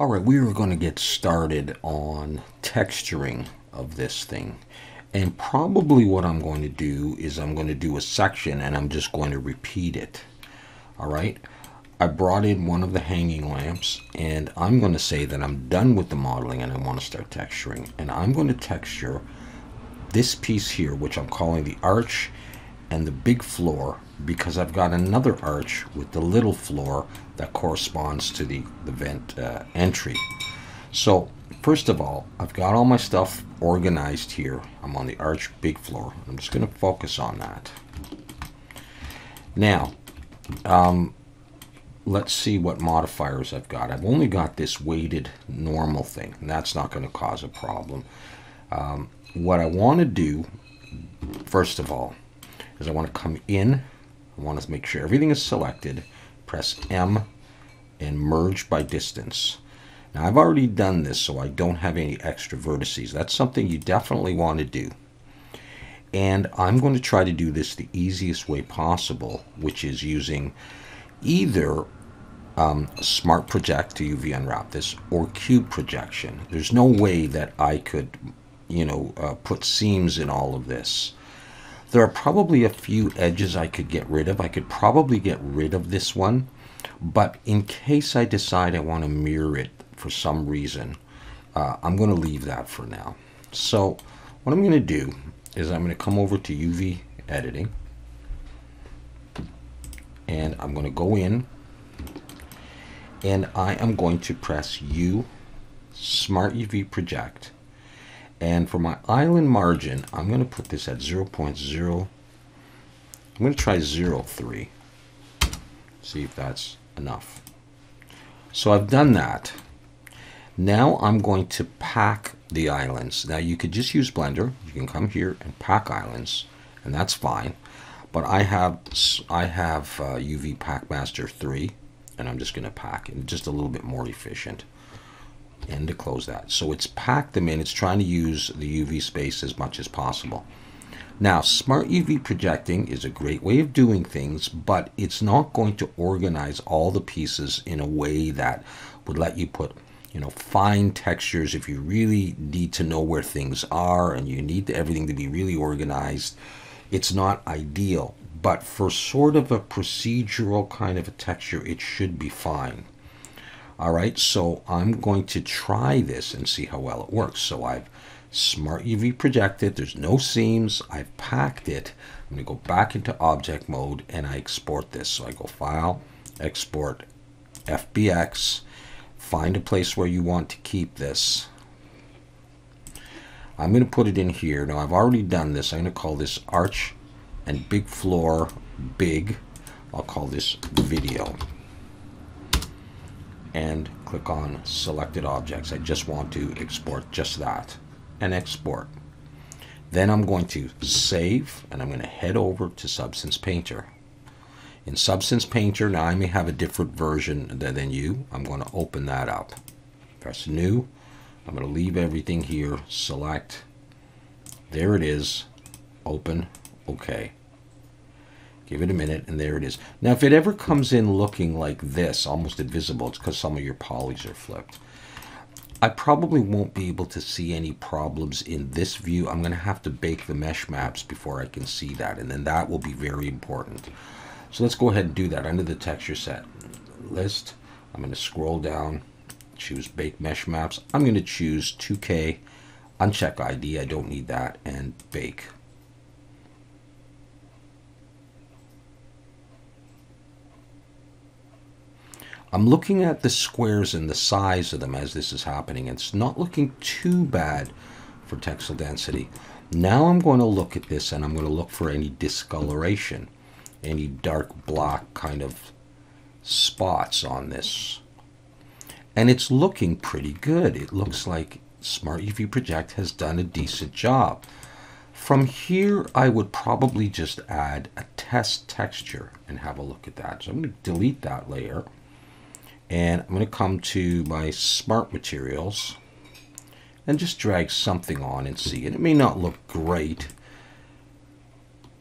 All right, we are going to get started on texturing of this thing. And probably what I'm going to do is I'm going to do a section and I'm just going to repeat it. All right. I brought in one of the hanging lamps and I'm going to say that I'm done with the modeling and I want to start texturing. And I'm going to texture this piece here, which I'm calling the arch and the big floor because I've got another arch with the little floor that corresponds to the, the vent uh, entry. So first of all, I've got all my stuff organized here. I'm on the arch big floor. I'm just going to focus on that. Now, um, let's see what modifiers I've got. I've only got this weighted normal thing, and that's not going to cause a problem. Um, what I want to do, first of all, is I want to come in. I want to make sure everything is selected. Press M and merge by distance. Now I've already done this so I don't have any extra vertices. That's something you definitely want to do. And I'm going to try to do this the easiest way possible, which is using either um, Smart Project to UV unwrap this or Cube Projection. There's no way that I could, you know, uh, put seams in all of this. There are probably a few edges I could get rid of. I could probably get rid of this one, but in case I decide I want to mirror it for some reason, uh, I'm going to leave that for now. So what I'm going to do is I'm going to come over to UV editing and I'm going to go in and I am going to press U Smart UV Project and for my island margin I'm going to put this at 0, 0.0 I'm going to try 0.3 see if that's enough so I've done that now I'm going to pack the islands. Now you could just use Blender. You can come here and pack islands, and that's fine. But I have I have uh, UV Pack Master 3, and I'm just going to pack it just a little bit more efficient. And to close that. So it's packed them in. It's trying to use the UV space as much as possible. Now, smart UV projecting is a great way of doing things, but it's not going to organize all the pieces in a way that would let you put you know, fine textures if you really need to know where things are and you need everything to be really organized. It's not ideal, but for sort of a procedural kind of a texture, it should be fine. All right, so I'm going to try this and see how well it works. So I've smart UV projected, there's no seams, I've packed it. I'm gonna go back into object mode and I export this. So I go File, Export, FBX, find a place where you want to keep this. I'm going to put it in here. Now I've already done this. I'm to call this arch and big floor big. I'll call this video. And click on selected objects. I just want to export just that and export. Then I'm going to save and I'm going to head over to Substance Painter. In Substance Painter, now I may have a different version than you. I'm going to open that up. Press New. I'm going to leave everything here. Select. There it is. Open. OK. Give it a minute, and there it is. Now, if it ever comes in looking like this, almost invisible, it's because some of your polys are flipped. I probably won't be able to see any problems in this view. I'm going to have to bake the mesh maps before I can see that, and then that will be very important. So let's go ahead and do that under the texture set list. I'm going to scroll down, choose bake mesh maps. I'm going to choose 2K, uncheck ID, I don't need that, and bake. I'm looking at the squares and the size of them as this is happening. It's not looking too bad for texel density. Now I'm going to look at this and I'm going to look for any discoloration any dark black kind of spots on this. And it's looking pretty good. It looks like Smart UV Project has done a decent job. From here, I would probably just add a test texture and have a look at that. So I'm going to delete that layer. And I'm going to come to my Smart Materials and just drag something on and see. And it may not look great,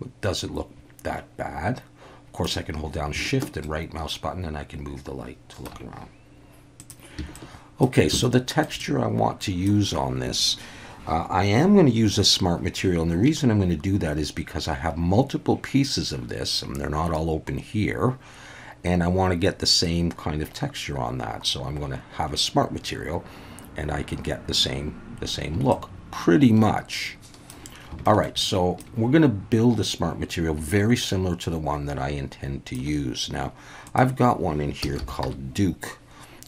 but does it look that bad. Of course, I can hold down shift and right mouse button and I can move the light to look around. Okay, so the texture I want to use on this, uh, I am going to use a smart material. And the reason I'm going to do that is because I have multiple pieces of this, and they're not all open here. And I want to get the same kind of texture on that. So I'm going to have a smart material, and I can get the same, the same look, pretty much. All right, so we're going to build a smart material very similar to the one that I intend to use. Now, I've got one in here called Duke.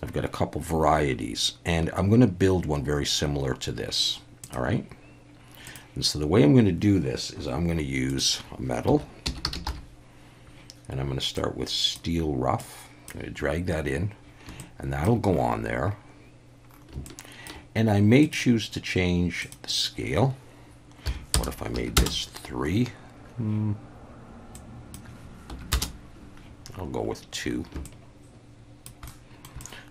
I've got a couple varieties, and I'm going to build one very similar to this. All right. And so the way I'm going to do this is I'm going to use a metal, and I'm going to start with steel rough. Drag that in, and that'll go on there. And I may choose to change the scale what if I made this three? Hmm. I'll go with two.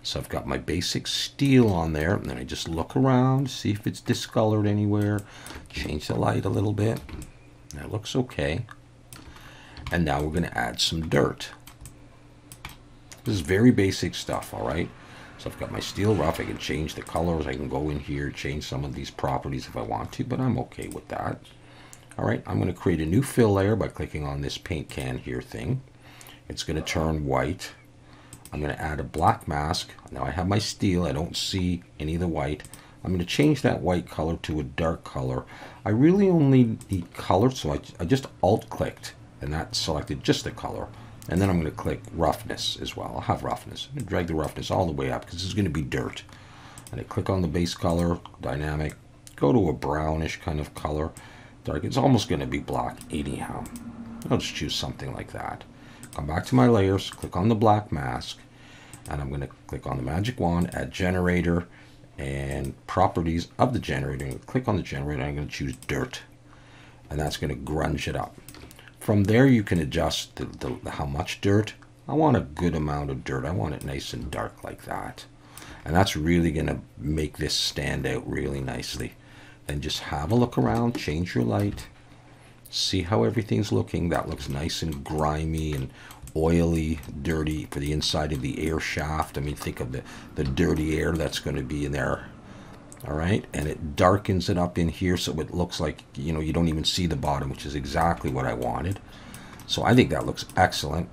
So I've got my basic steel on there, and then I just look around, see if it's discolored anywhere, change the light a little bit. That looks okay. And now we're going to add some dirt. This is very basic stuff, all right? So I've got my steel rough. I can change the colors. I can go in here, change some of these properties if I want to, but I'm okay with that. All right, I'm going to create a new fill layer by clicking on this paint can here thing. It's going to turn white. I'm going to add a black mask. Now I have my steel. I don't see any of the white. I'm going to change that white color to a dark color. I really only need color, so I, I just alt-clicked, and that selected just the color. And then I'm going to click roughness as well. I'll have roughness. I'm going to drag the roughness all the way up because it's going to be dirt. And I click on the base color, dynamic, go to a brownish kind of color. Dark, it's almost going to be black anyhow. I'll just choose something like that. Come back to my layers, click on the black mask, and I'm going to click on the magic wand, add generator, and properties of the generator. Click on the generator, I'm going to choose dirt. And that's going to grunge it up. From there, you can adjust the, the, how much dirt. I want a good amount of dirt. I want it nice and dark like that. And that's really going to make this stand out really nicely. Then just have a look around, change your light, see how everything's looking. That looks nice and grimy and oily, dirty for the inside of the air shaft. I mean, think of the, the dirty air that's going to be in there all right? And it darkens it up in here so it looks like you know you don't even see the bottom which is exactly what I wanted. So I think that looks excellent.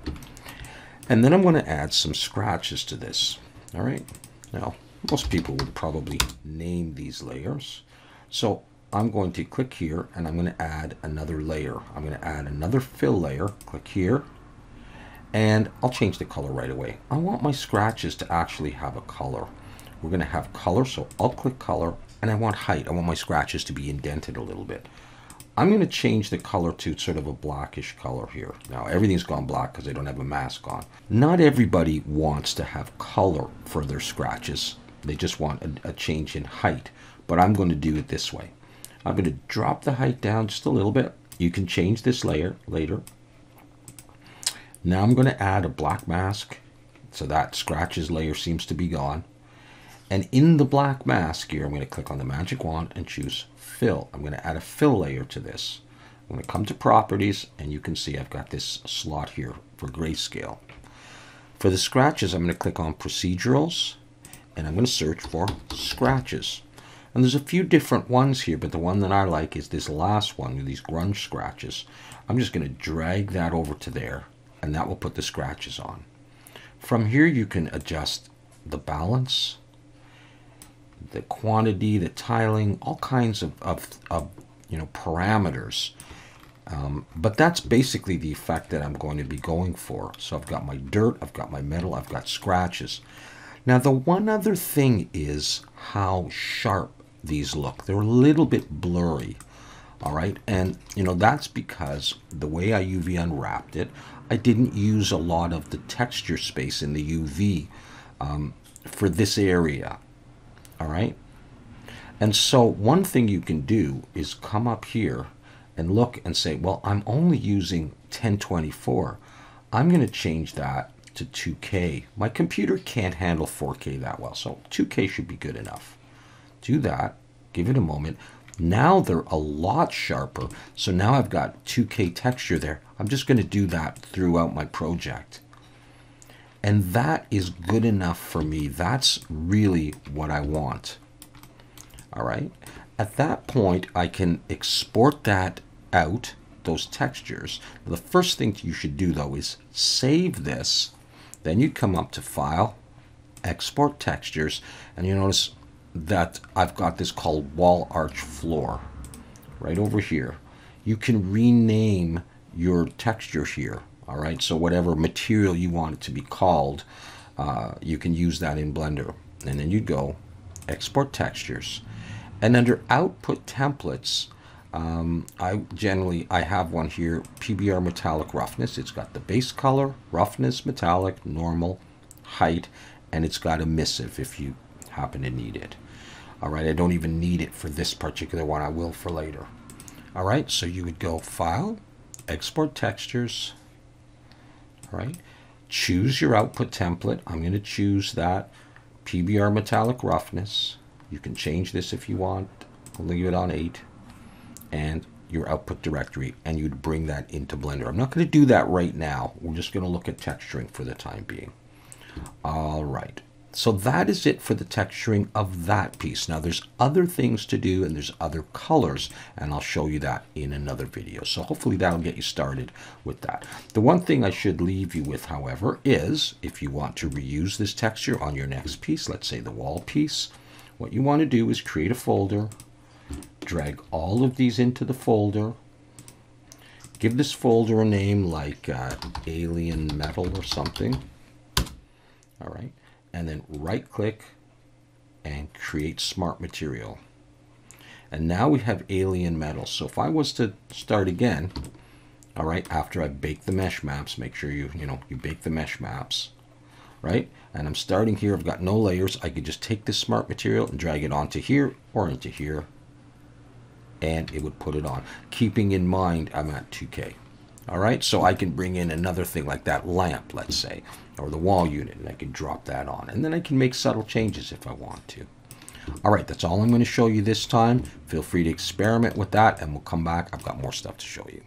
And then I'm going to add some scratches to this. All right? Now most people would probably name these layers. So I'm going to click here and I'm going to add another layer. I'm going to add another fill layer. Click here. And I'll change the color right away. I want my scratches to actually have a color we're going to have color, so I'll click color, and I want height. I want my scratches to be indented a little bit. I'm going to change the color to sort of a blackish color here. Now, everything's gone black because I don't have a mask on. Not everybody wants to have color for their scratches. They just want a, a change in height, but I'm going to do it this way. I'm going to drop the height down just a little bit. You can change this layer later. Now I'm going to add a black mask. So that scratches layer seems to be gone. And in the black mask here, I'm going to click on the magic wand and choose fill. I'm going to add a fill layer to this. I'm going to come to properties and you can see I've got this slot here for grayscale. For the scratches, I'm going to click on procedurals and I'm going to search for scratches. And there's a few different ones here, but the one that I like is this last one these grunge scratches. I'm just going to drag that over to there and that will put the scratches on. From here, you can adjust the balance, the quantity, the tiling, all kinds of, of, of you know parameters. Um, but that's basically the effect that I'm going to be going for. So I've got my dirt, I've got my metal, I've got scratches. Now the one other thing is how sharp these look. They're a little bit blurry. All right, and you know that's because the way I UV unwrapped it, I didn't use a lot of the texture space in the UV um, for this area. All right. And so one thing you can do is come up here and look and say, well, I'm only using 1024. I'm going to change that to 2K. My computer can't handle 4K that well, so 2K should be good enough. Do that. Give it a moment. Now they're a lot sharper. So now I've got 2K texture there. I'm just going to do that throughout my project. And that is good enough for me. That's really what I want. All right. At that point, I can export that out, those textures. The first thing you should do though is save this. Then you come up to File, Export Textures, and you notice that I've got this called Wall Arch Floor right over here. You can rename your texture here. All right, so whatever material you want it to be called, uh, you can use that in Blender. And then you'd go Export Textures. And under Output Templates, um, I generally, I have one here, PBR Metallic Roughness. It's got the base color, roughness, metallic, normal, height, and it's got a emissive if you happen to need it. All right, I don't even need it for this particular one. I will for later. All right, so you would go File, Export Textures. Right, choose your output template. I'm going to choose that PBR Metallic Roughness. You can change this if you want. I'll leave it on 8. And your output directory, and you'd bring that into Blender. I'm not going to do that right now. We're just going to look at texturing for the time being. All right. So that is it for the texturing of that piece. Now there's other things to do and there's other colors and I'll show you that in another video. So hopefully that'll get you started with that. The one thing I should leave you with, however, is if you want to reuse this texture on your next piece, let's say the wall piece, what you want to do is create a folder, drag all of these into the folder, give this folder a name like uh, alien metal or something. All right and then right click and create smart material. And now we have alien metal. So if I was to start again, all right, after I bake the mesh maps, make sure you, you know, you bake the mesh maps, right? And I'm starting here, I've got no layers. I could just take this smart material and drag it onto here or into here, and it would put it on. Keeping in mind, I'm at 2K. All right, so I can bring in another thing like that lamp, let's say, or the wall unit, and I can drop that on. And then I can make subtle changes if I want to. All right, that's all I'm going to show you this time. Feel free to experiment with that, and we'll come back. I've got more stuff to show you.